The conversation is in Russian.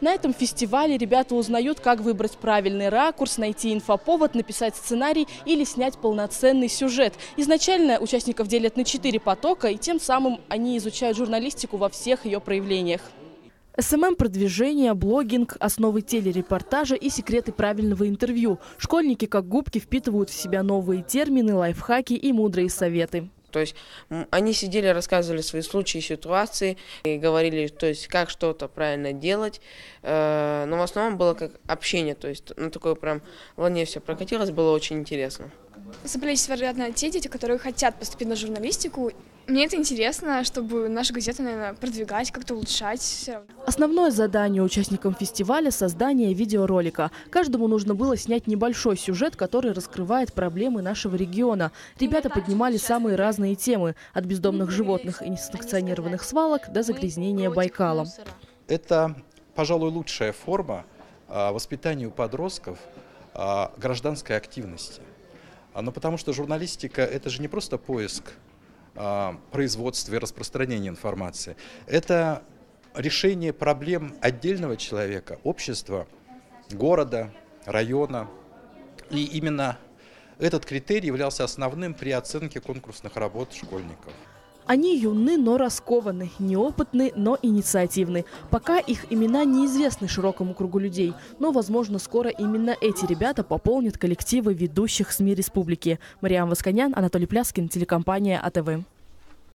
На этом фестивале ребята узнают, как выбрать правильный ракурс, найти инфоповод, написать сценарий или снять полноценный сюжет. Изначально участников делят на четыре потока, и тем самым они изучают журналистику во всех ее проявлениях. СММ-продвижение, блогинг, основы телерепортажа и секреты правильного интервью. Школьники как губки впитывают в себя новые термины, лайфхаки и мудрые советы. То есть они сидели, рассказывали свои случаи, ситуации, и говорили, то есть как что-то правильно делать. Э, но в основном было как общение, то есть на такой прям волне все прокатилось, было очень интересно. Собрались, вероятно, те дети, которые хотят поступить на журналистику. Мне это интересно, чтобы нашу газету, наверное, продвигать, как-то улучшать. Основное задание участникам фестиваля – создание видеоролика. Каждому нужно было снять небольшой сюжет, который раскрывает проблемы нашего региона. Ребята поднимали самые разные темы – от бездомных животных и несанкционированных свалок до загрязнения Байкала. Это, пожалуй, лучшая форма а, воспитания у подростков а, гражданской активности. А, Но ну, потому что журналистика – это же не просто поиск а, производства и распространения информации. Это решение проблем отдельного человека, общества, города, района. И именно этот критерий являлся основным при оценке конкурсных работ школьников. Они юны, но раскованы, неопытны, но инициативны. Пока их имена неизвестны широкому кругу людей, но, возможно, скоро именно эти ребята пополнят коллективы ведущих СМИ республики. Мариам Восконян, Анатолий Пляскин, телекомпания АТВ.